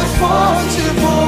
was born to